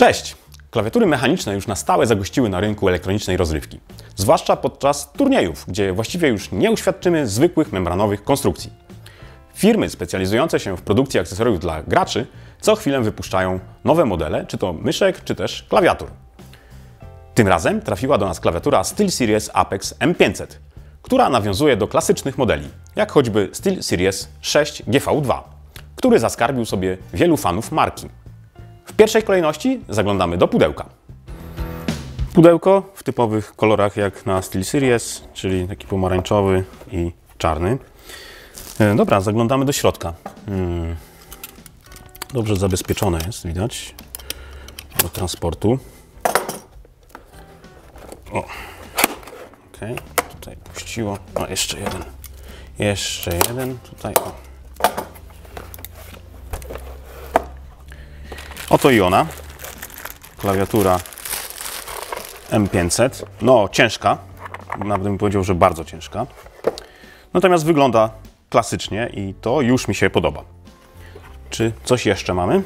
Cześć! Klawiatury mechaniczne już na stałe zagościły na rynku elektronicznej rozrywki. Zwłaszcza podczas turniejów, gdzie właściwie już nie uświadczymy zwykłych membranowych konstrukcji. Firmy specjalizujące się w produkcji akcesoriów dla graczy co chwilę wypuszczają nowe modele, czy to myszek, czy też klawiatur. Tym razem trafiła do nas klawiatura SteelSeries Apex M500, która nawiązuje do klasycznych modeli, jak choćby SteelSeries 6 GV2, który zaskarbił sobie wielu fanów marki. W pierwszej kolejności zaglądamy do pudełka. Pudełko w typowych kolorach jak na SteelSeries, czyli taki pomarańczowy i czarny. E, Dobra, zaglądamy do środka. Hmm. Dobrze zabezpieczone jest, widać, do transportu. O, ok, tutaj puściło. O, jeszcze jeden. Jeszcze jeden, tutaj. O. Oto i ona. Klawiatura M500. No, ciężka. Nawet bym powiedział, że bardzo ciężka. Natomiast wygląda klasycznie i to już mi się podoba. Czy coś jeszcze mamy?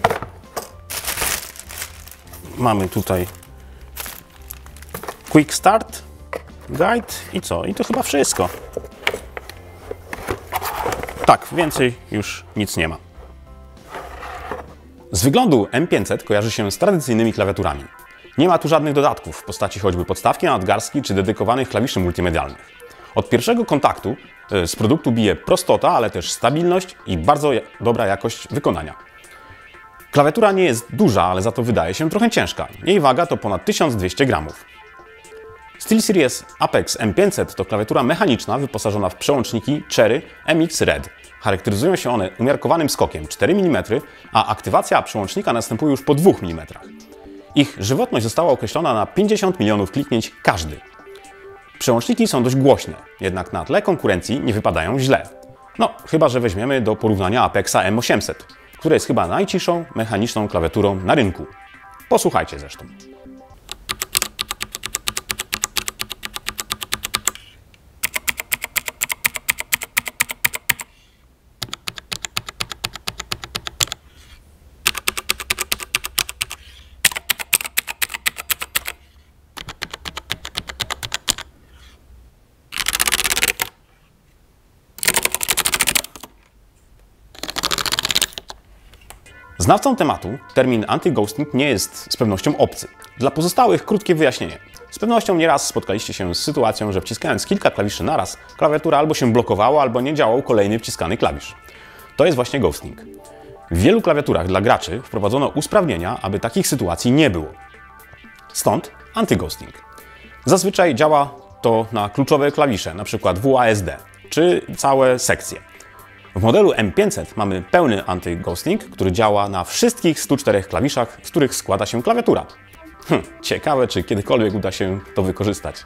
Mamy tutaj Quick Start Guide i co? I to chyba wszystko. Tak, więcej już nic nie ma. Z wyglądu M500 kojarzy się z tradycyjnymi klawiaturami. Nie ma tu żadnych dodatków w postaci choćby podstawki nadgarstki czy dedykowanych klawiszy multimedialnych. Od pierwszego kontaktu e, z produktu bije prostota, ale też stabilność i bardzo dobra jakość wykonania. Klawiatura nie jest duża, ale za to wydaje się trochę ciężka. Jej waga to ponad 1200 gramów. SteelSeries Apex M500 to klawiatura mechaniczna wyposażona w przełączniki Cherry MX Red. Charakteryzują się one umiarkowanym skokiem 4 mm, a aktywacja przełącznika następuje już po 2 mm. Ich żywotność została określona na 50 milionów kliknięć każdy. Przełączniki są dość głośne, jednak na tle konkurencji nie wypadają źle. No, chyba że weźmiemy do porównania Apexa M800, która jest chyba najciszą mechaniczną klawiaturą na rynku. Posłuchajcie zresztą. Znawcom tematu termin anti-ghosting nie jest z pewnością obcy. Dla pozostałych krótkie wyjaśnienie. Z pewnością nieraz spotkaliście się z sytuacją, że wciskając kilka klawiszy naraz, klawiatura albo się blokowała, albo nie działał kolejny wciskany klawisz. To jest właśnie ghosting. W wielu klawiaturach dla graczy wprowadzono usprawnienia, aby takich sytuacji nie było. Stąd anti-ghosting. Zazwyczaj działa to na kluczowe klawisze, np. WASD, czy całe sekcje. W modelu M500 mamy pełny anty-ghosting, który działa na wszystkich 104 klawiszach, z których składa się klawiatura. Hm, ciekawe, czy kiedykolwiek uda się to wykorzystać.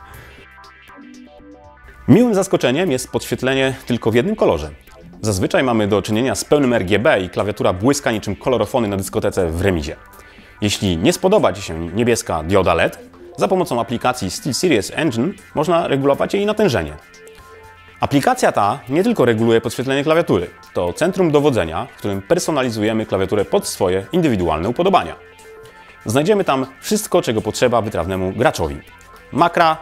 Miłym zaskoczeniem jest podświetlenie tylko w jednym kolorze. Zazwyczaj mamy do czynienia z pełnym RGB i klawiatura błyska niczym kolorofony na dyskotece w remizie. Jeśli nie spodoba Ci się niebieska dioda LED, za pomocą aplikacji SteelSeries Engine można regulować jej natężenie. Aplikacja ta nie tylko reguluje podświetlenie klawiatury, to centrum dowodzenia, w którym personalizujemy klawiaturę pod swoje indywidualne upodobania. Znajdziemy tam wszystko, czego potrzeba wytrawnemu graczowi. Makra,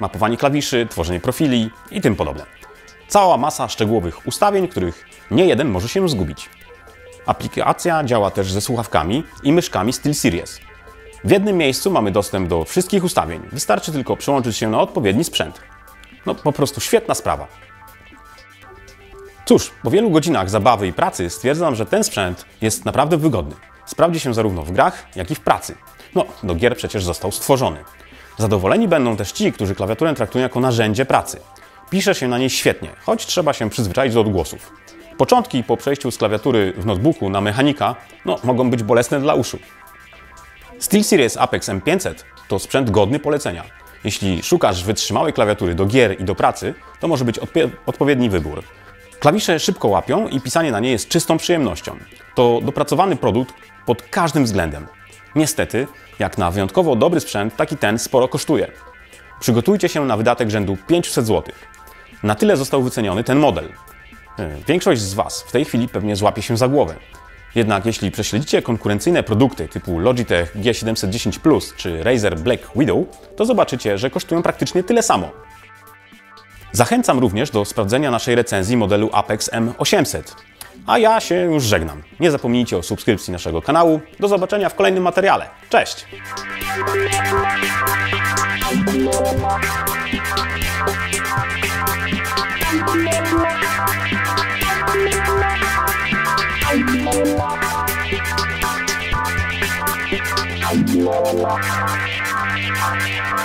mapowanie klawiszy, tworzenie profili i tym podobne. Cała masa szczegółowych ustawień, których nie jeden może się zgubić. Aplikacja działa też ze słuchawkami i myszkami SteelSeries. W jednym miejscu mamy dostęp do wszystkich ustawień, wystarczy tylko przełączyć się na odpowiedni sprzęt. No po prostu świetna sprawa. Cóż, po wielu godzinach zabawy i pracy stwierdzam, że ten sprzęt jest naprawdę wygodny. Sprawdzi się zarówno w grach, jak i w pracy. No, do gier przecież został stworzony. Zadowoleni będą też ci, którzy klawiaturę traktują jako narzędzie pracy. Pisze się na niej świetnie, choć trzeba się przyzwyczaić do odgłosów. Początki po przejściu z klawiatury w notebooku na mechanika no, mogą być bolesne dla uszu. SteelSeries Apex M500 to sprzęt godny polecenia. Jeśli szukasz wytrzymałej klawiatury do gier i do pracy, to może być odpowiedni wybór. Klawisze szybko łapią i pisanie na nie jest czystą przyjemnością. To dopracowany produkt pod każdym względem. Niestety, jak na wyjątkowo dobry sprzęt, taki ten sporo kosztuje. Przygotujcie się na wydatek rzędu 500 zł. Na tyle został wyceniony ten model. Yy, Większość z Was w tej chwili pewnie złapie się za głowę. Jednak jeśli prześledzicie konkurencyjne produkty typu Logitech G710 Plus czy Razer Black Widow, to zobaczycie, że kosztują praktycznie tyle samo. Zachęcam również do sprawdzenia naszej recenzji modelu Apex M800. A ja się już żegnam. Nie zapomnijcie o subskrypcji naszego kanału. Do zobaczenia w kolejnym materiale. Cześć! Thank you.